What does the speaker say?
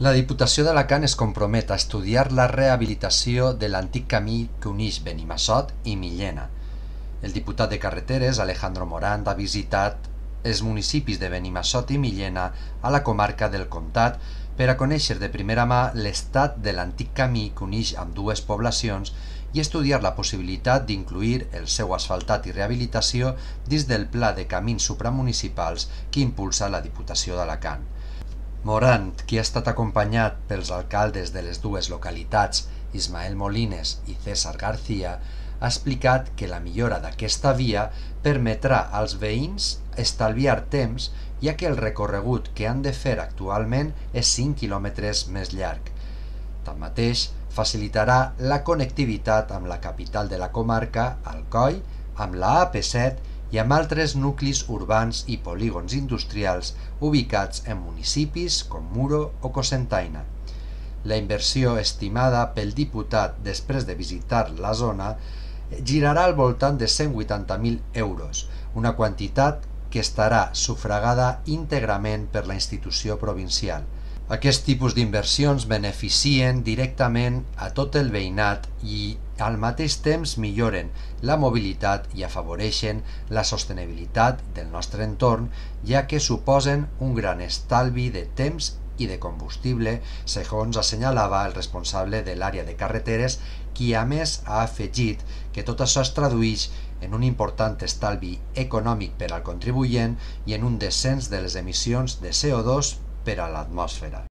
La Diputació d'Alacant es compromet a estudiar la rehabilitació de l'antic camí que uneix Benimassot i Millena. El diputat de Carreteres, Alejandro Morant, ha visitat els municipis de Benimassot i Millena a la comarca del Comtat per a conèixer de primera mà l'estat de l'antic camí que uneix amb dues poblacions i estudiar la possibilitat d'incluir el seu asfaltat i rehabilitació dins del Pla de Camins Supramunicipals que impulsa la Diputació d'Alacant. Morant, qui ha estat acompanyat pels alcaldes de les dues localitats, Ismael Molines i César García, ha explicat que la millora d'aquesta via permetrà als veïns estalviar temps, ja que el recorregut que han de fer actualment és 5 quilòmetres més llarg. Tanmateix, facilitarà la connectivitat amb la capital de la comarca, Alcoi, amb la AP7 i amb altres nuclis urbans i polígons industrials ubicats en municipis com Muro o Cocentaina. La inversió estimada pel diputat després de visitar la zona girarà al voltant de 180.000 euros, una quantitat que estarà sufragada íntegrament per la institució provincial. Aquest tipus d'inversions beneficien directament a tot el veïnat i al mateix temps milloren la mobilitat i afavoreixen la sostenibilitat del nostre entorn, ja que suposen un gran estalvi de temps i de combustible, segons assenyalava el responsable de l'àrea de carreteres, qui a més ha afegit que tot això es tradueix en un important estalvi econòmic per al contribuent i en un descens de les emissions de CO2 per a l'atmosfera.